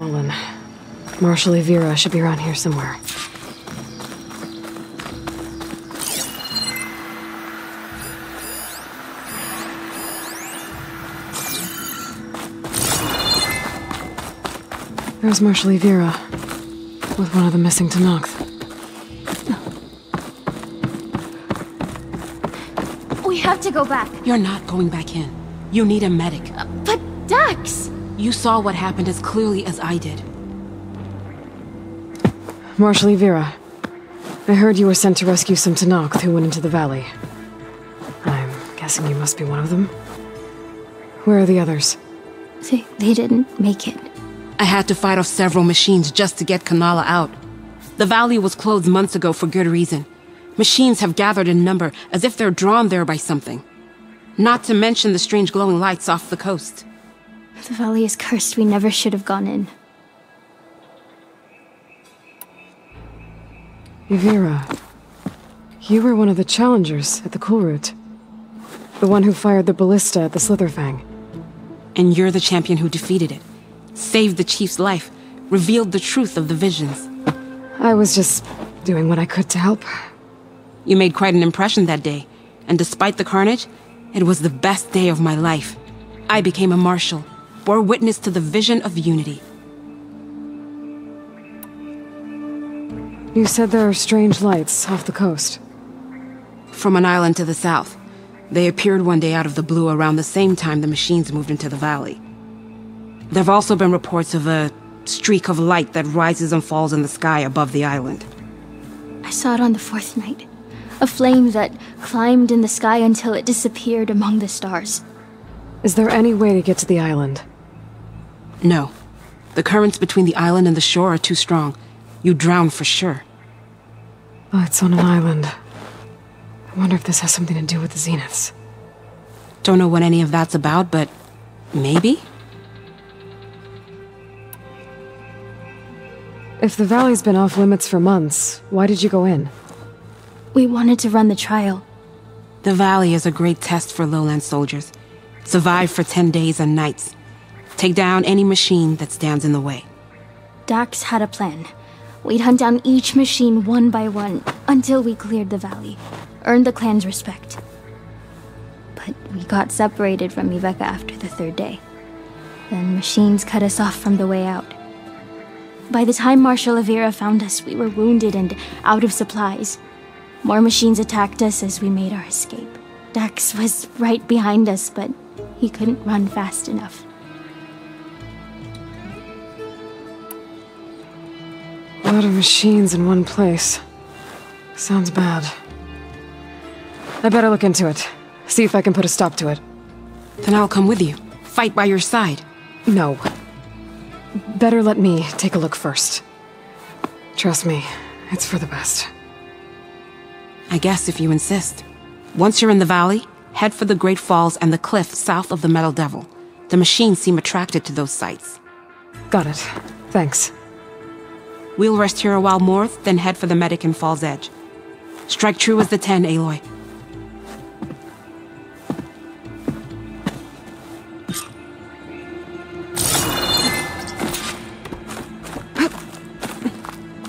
Nolan. Marshal Evira should be around here somewhere. There's Marshal Evira, with one of the missing Tenakth. We have to go back. You're not going back in. You need a medic. Uh, but Dax! You saw what happened as clearly as I did. Marshal Evira, I heard you were sent to rescue some Tenakth who went into the valley. I'm guessing you must be one of them. Where are the others? They, they didn't make it. I had to fight off several machines just to get Kanala out. The valley was closed months ago for good reason. Machines have gathered in number as if they're drawn there by something. Not to mention the strange glowing lights off the coast. The valley is cursed. We never should have gone in. Evira, you were one of the challengers at the Kulrut. The one who fired the ballista at the Slitherfang. And you're the champion who defeated it. Saved the chief's life. Revealed the truth of the visions. I was just doing what I could to help. You made quite an impression that day. And despite the carnage, it was the best day of my life. I became a marshal, bore witness to the vision of unity. You said there are strange lights off the coast. From an island to the south. They appeared one day out of the blue around the same time the machines moved into the valley. There have also been reports of a streak of light that rises and falls in the sky above the island. I saw it on the fourth night. A flame that climbed in the sky until it disappeared among the stars. Is there any way to get to the island? No. The currents between the island and the shore are too strong. You drown for sure. Oh, it's on an island. I wonder if this has something to do with the Zeniths. Don't know what any of that's about, but maybe? If the valley's been off limits for months, why did you go in? We wanted to run the trial. The valley is a great test for lowland soldiers. Survive for 10 days and nights. Take down any machine that stands in the way. Dax had a plan. We'd hunt down each machine one by one until we cleared the valley, earned the clan's respect. But we got separated from Iveka after the third day. Then machines cut us off from the way out. By the time Marshal Avira found us, we were wounded and out of supplies. More machines attacked us as we made our escape. Dax was right behind us, but he couldn't run fast enough. Lot of machines in one place. Sounds bad. I better look into it. See if I can put a stop to it. Then I'll come with you. Fight by your side. No. Better let me take a look first. Trust me, it's for the best. I guess if you insist. Once you're in the valley, head for the Great Falls and the cliff south of the Metal Devil. The machines seem attracted to those sites. Got it. Thanks. We'll rest here a while more, then head for the medic in Fall's Edge. Strike true as the ten, Aloy.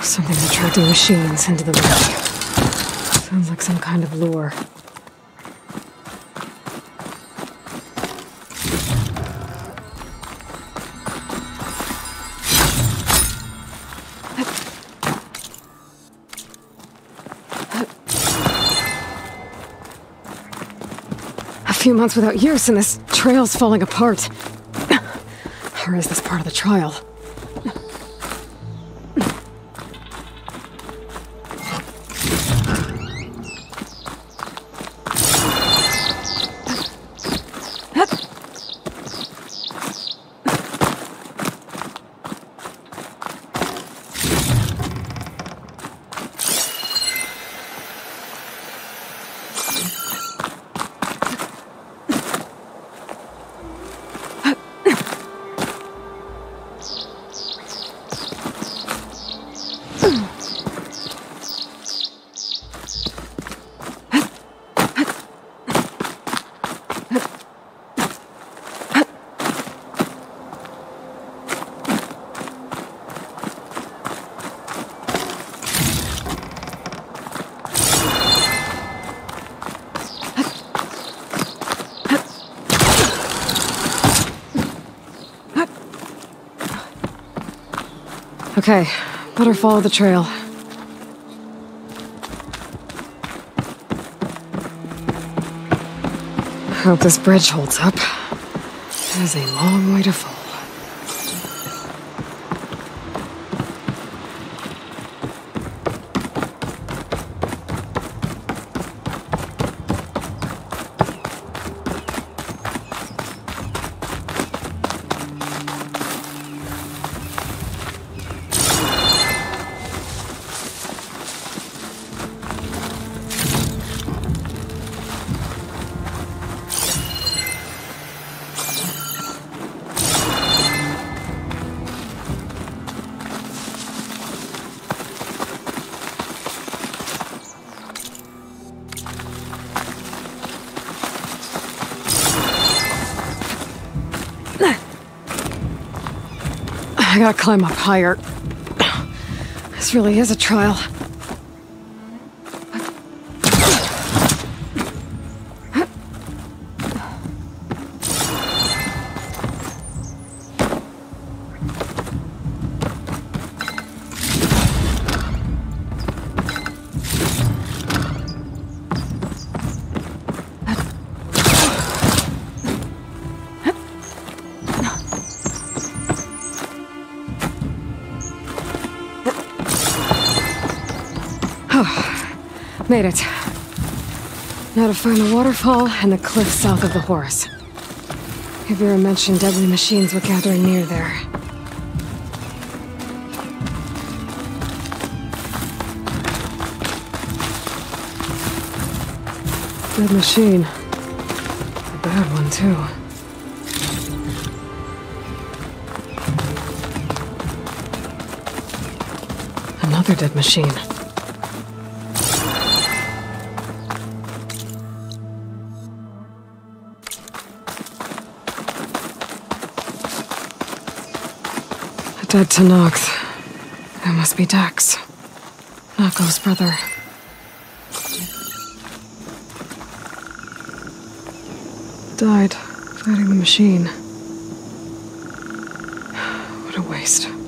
Something's attracting machines into the valley. Sounds like some kind of lure. Few months without use and this trail's falling apart. Or is this part of the trial? Okay, better follow the trail. Hope this bridge holds up. It is a long way to fall. I gotta climb up higher. This really is a trial. Made it. Now to find the waterfall and the cliff south of the horse Horus. Yuvira mentioned deadly machines were gathering near there. Dead machine. A bad one, too. Another dead machine. A to Tenakth. It must be Dax. Nako's brother. Died fighting the machine. What a waste.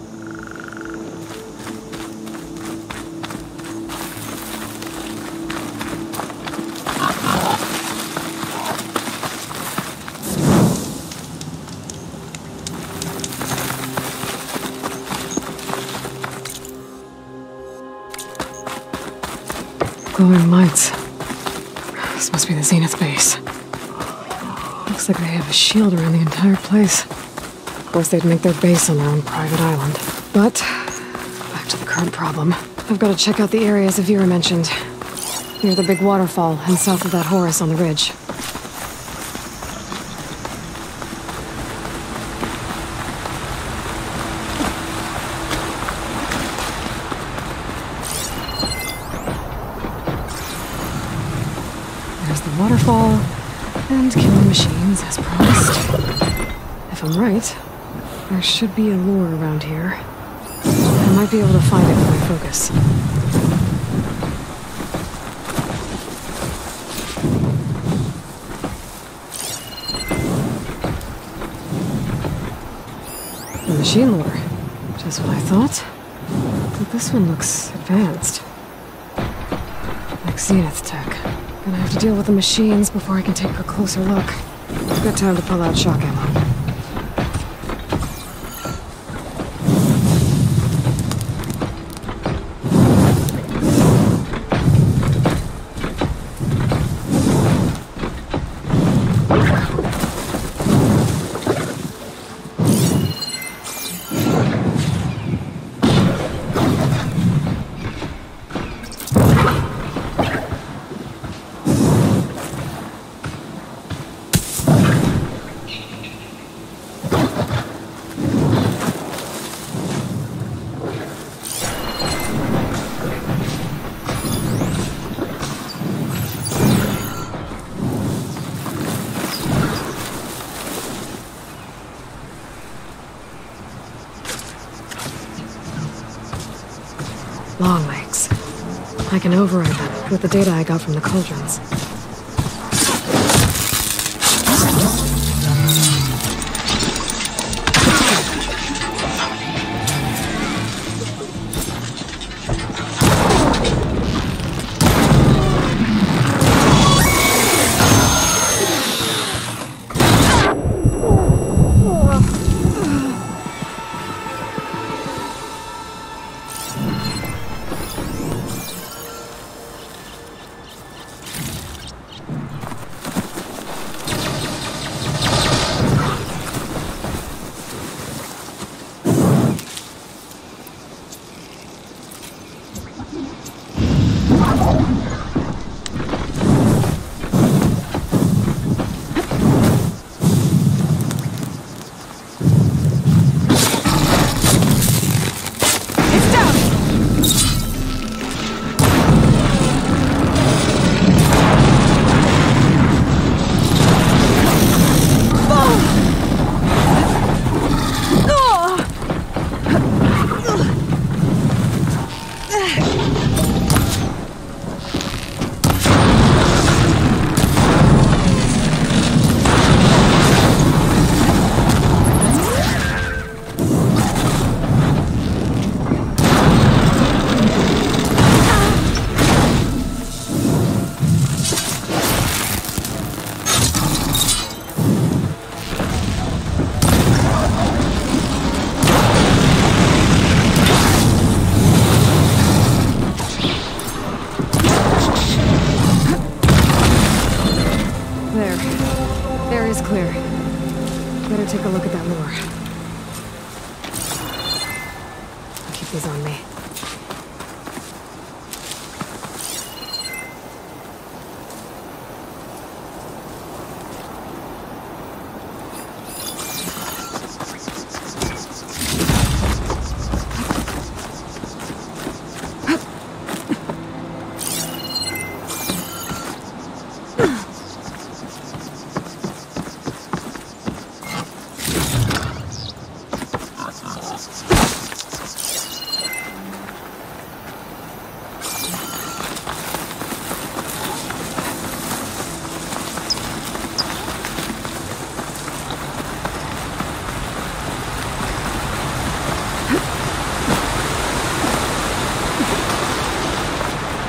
Zenith base. Looks like they have a shield around the entire place. Of course, they'd make their base on their own private island. But, back to the current problem. I've got to check out the areas Avira mentioned. Near the big waterfall and south of that Horus on the ridge. There's the waterfall, and killing as promised. If I'm right, there should be a lure around here. I might be able to find it with my focus. The machine lure. Just what I thought. But this one looks advanced. Like Zenith tech. Gonna have to deal with the machines before I can take a closer look. Got time to pull out shock ammo. Long legs. I can override them with the data I got from the cauldrons.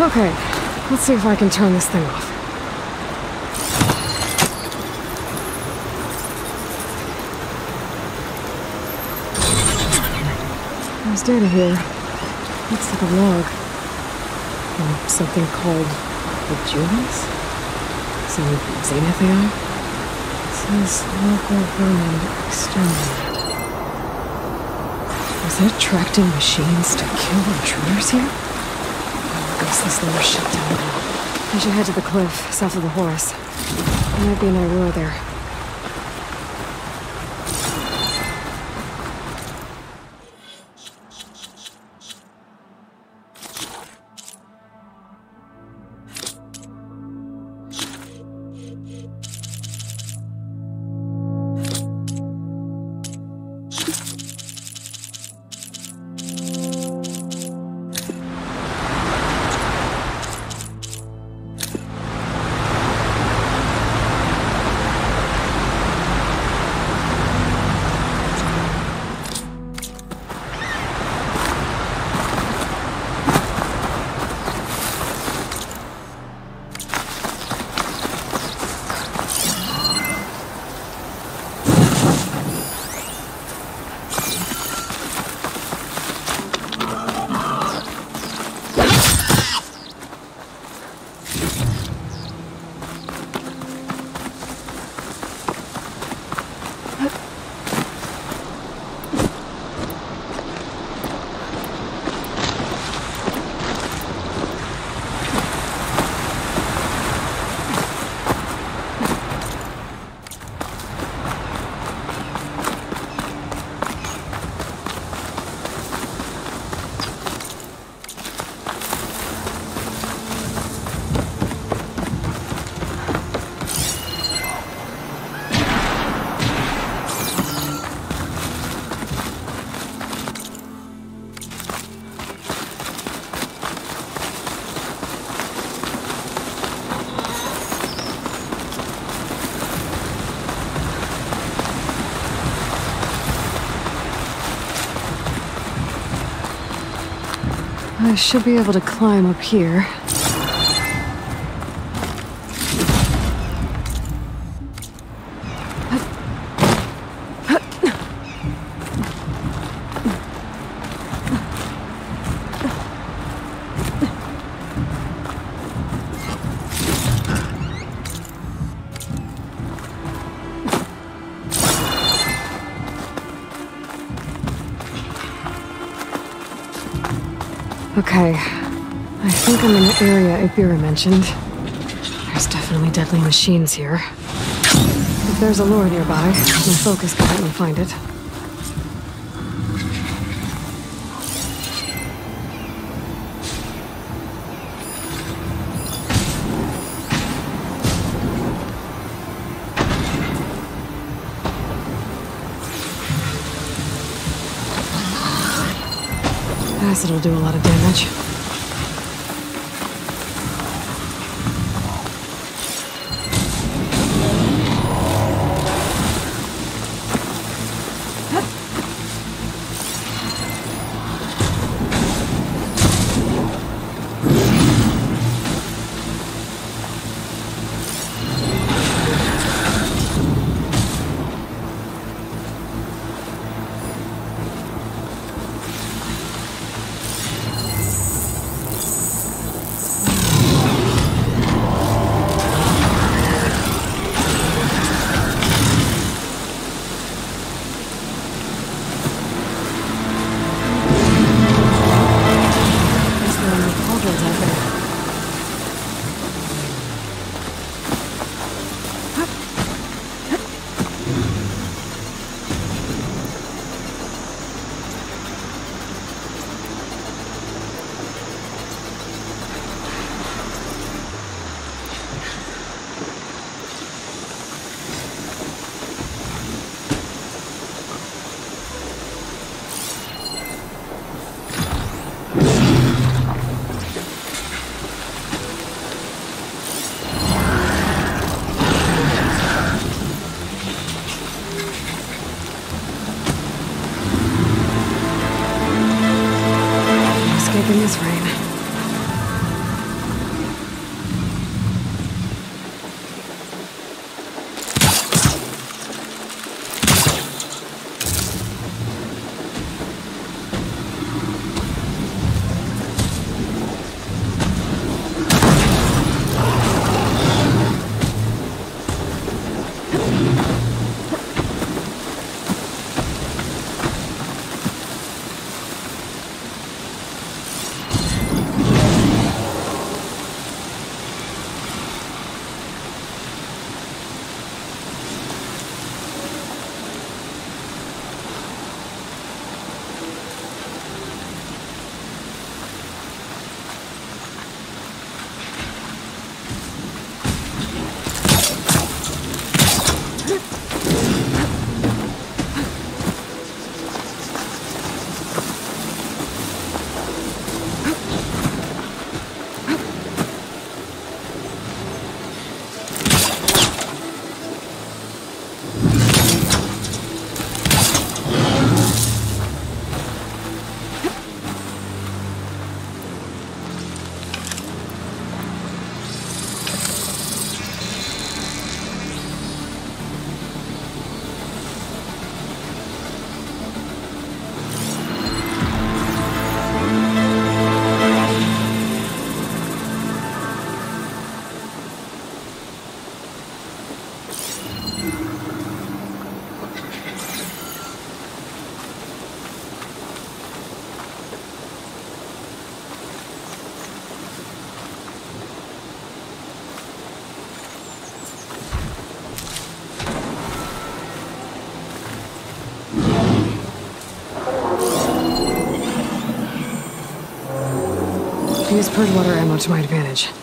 Okay, let's see if I can turn this thing off. There's data here. Looks like a log. From something called the Julius? Some Zenith AI? It says local vermin exterminated. Was it attracting machines to kill intruders here? Oh, I guess this lure shut down now. I should head to the cliff south of the Horus. There might be an Aurora there. I should be able to climb up here. Okay. I think I'm in the area Ibira mentioned. There's definitely deadly machines here. If there's a lure nearby, my focus can help me find it. Acid'll do a lot of damage. Use purge water ammo to my advantage.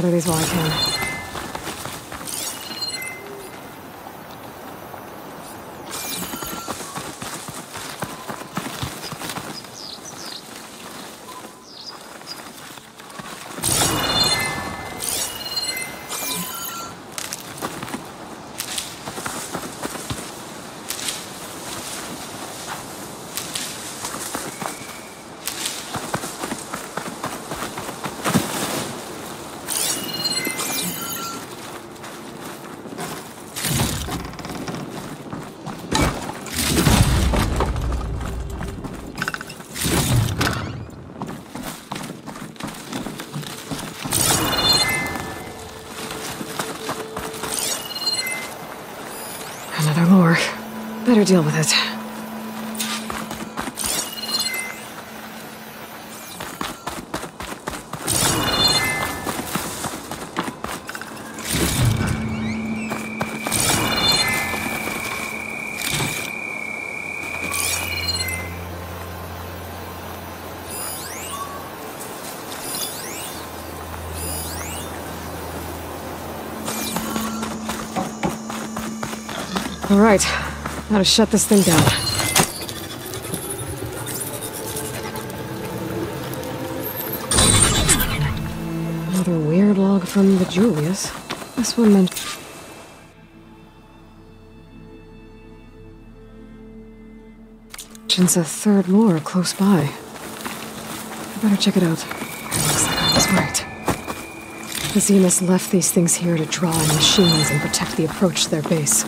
Gather these while I can. Another lure. Better deal with it. All right, to shut this thing down. Another weird log from the Julius. This one meant. Mentions a third lure close by. I better check it out. Looks like I was right. The Zeniths left these things here to draw in machines and protect the approach to their base.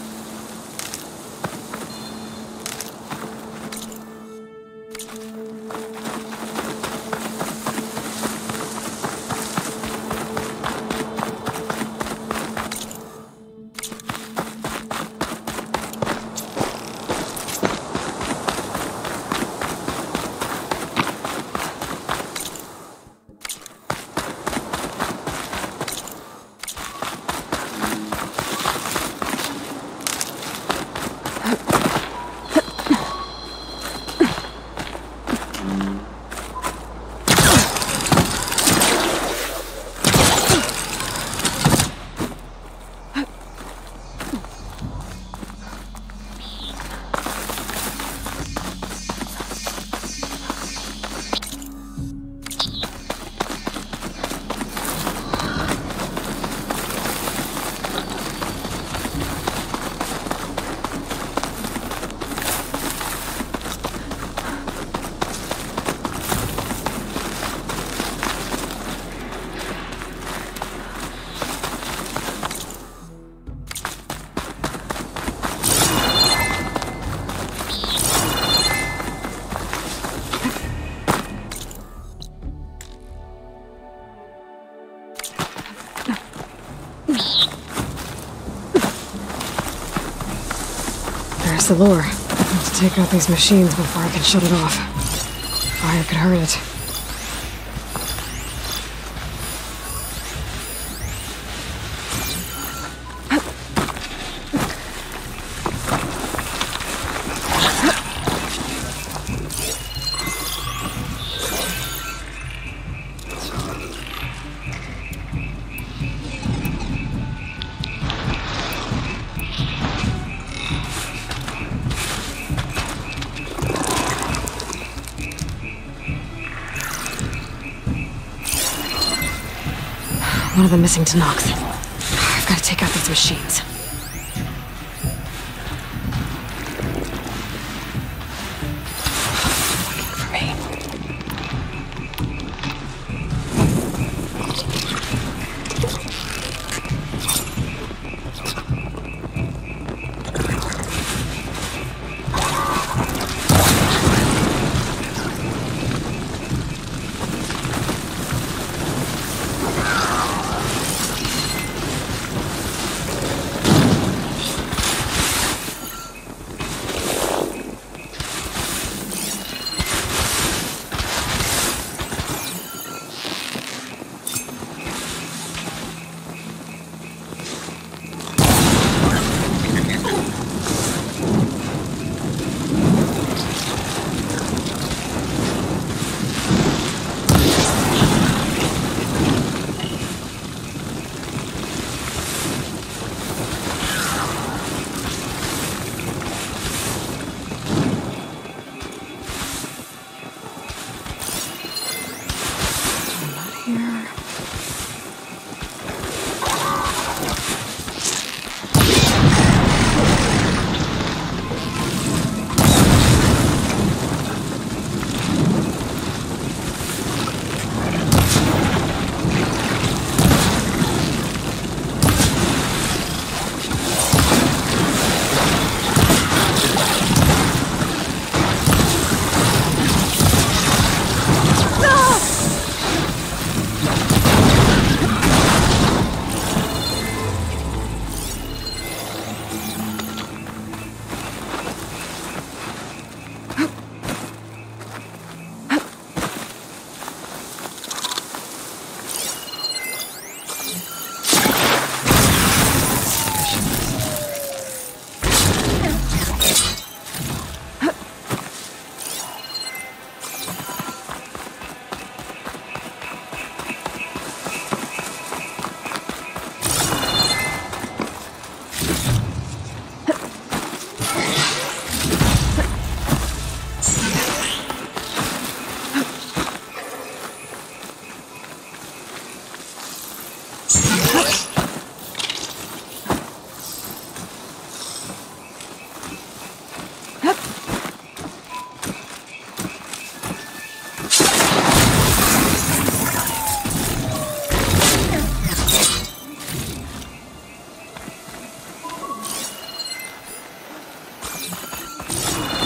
There's the lure. I have to take out these machines before I can shut it off. Fire could hurt it. The missing Tenakth. I've got to take out these machines.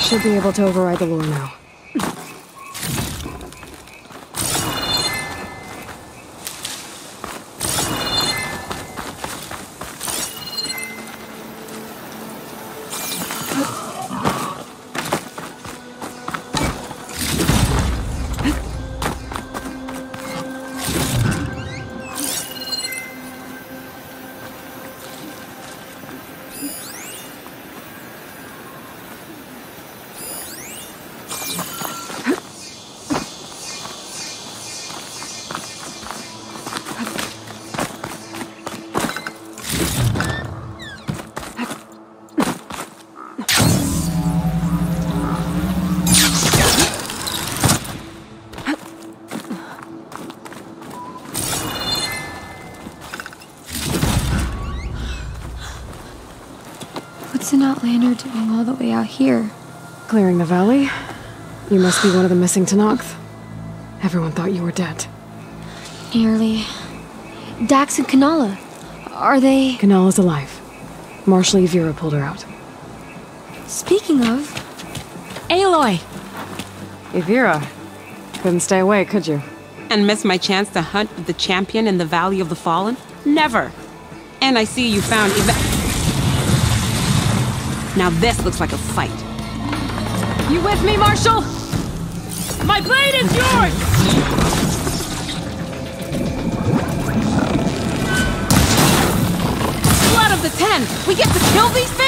Should be able to override the lure now. What's an doing all the way out here? Clearing the valley? You must be one of the missing Tenakth. Everyone thought you were dead. Nearly. Dax and Kanala. Are they. Kanala's alive. Marshal Yvira pulled her out. Speaking of. Aloy! Yvira. Couldn't stay away, could you? And miss my chance to hunt the champion in the Valley of the Fallen? Never. And I see you found Eva- Now this looks like a fight. You with me, Marshal? My blade is yours! Blood of the Ten! We get to kill these things?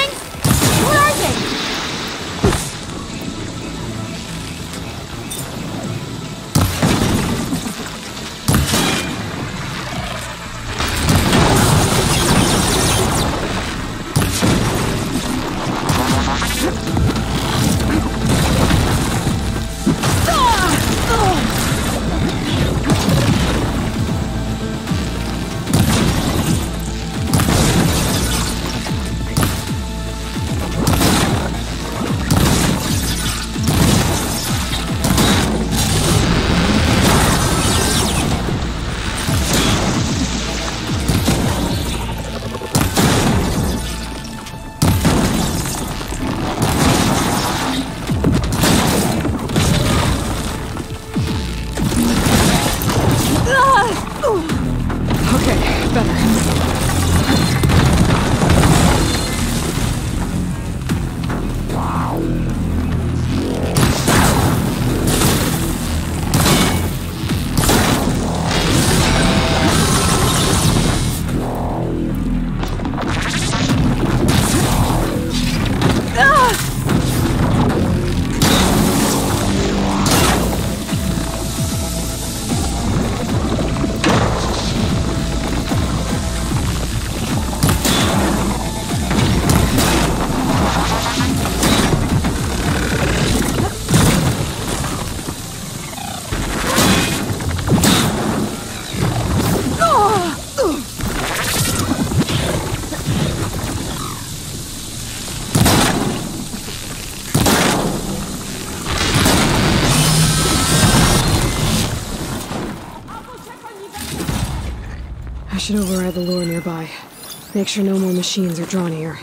Make sure no more machines are drawn here.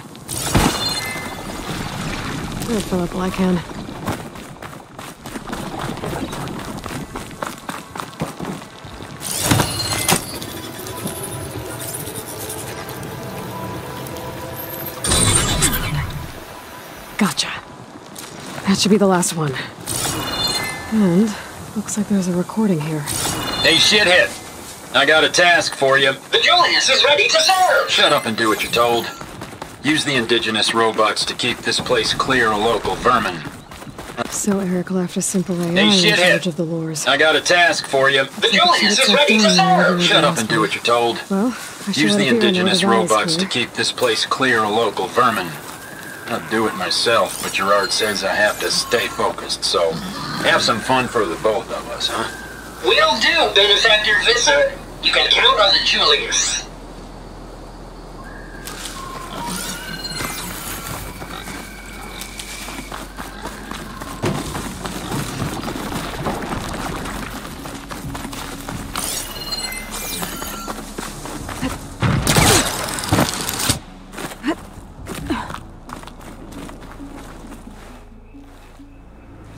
I'll fill up while I can. Gotcha. That should be the last one. And looks like there's a recording here. Hey, shithead. I got a task for you. The Julius is ready to serve! Shut up and do what you're told. Use the indigenous robots to keep this place clear of local vermin. So Erik left a simple AI Hey, in charge of the lures. I got a task for you. The Julius is ready to serve! Shut up and do what you're told. Well, I should Use let the it be when indigenous the valley's robots to keep this place clear of local vermin. I'll do it myself, but Gerard says I have to stay focused, so have some fun for the both of us, huh? Will do, Benefactor Visser. You can count on the Julius.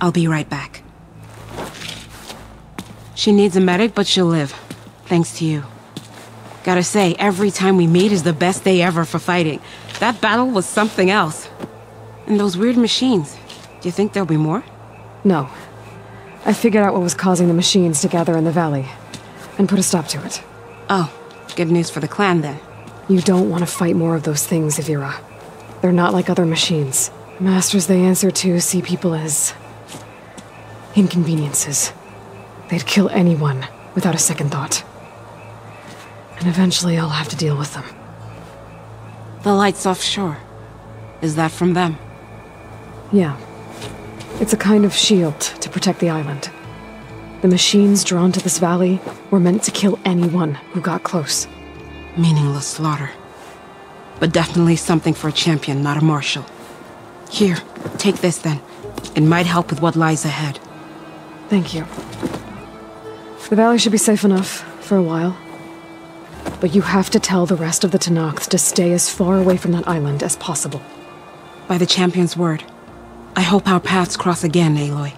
I'll be right back. She needs a medic, but she'll live. Thanks to you. Gotta say, every time we meet is the best day ever for fighting. That battle was something else. And those weird machines. Do you think there'll be more? No. I figured out what was causing the machines to gather in the valley, and put a stop to it. Oh, good news for the clan then. You don't want to fight more of those things, Ivira. They're not like other machines. Masters they answer to see people as... inconveniences. They'd kill anyone without a second thought. And eventually I'll have to deal with them. The lights offshore. Is that from them? Yeah. It's a kind of shield to protect the island. The machines drawn to this valley were meant to kill anyone who got close. Meaningless slaughter. But definitely something for a champion, not a marshal. Here, take this then. It might help with what lies ahead. Thank you. The valley should be safe enough for a while. But you have to tell the rest of the Tenakth to stay as far away from that island as possible. By the champion's word. I hope our paths cross again, Aloy.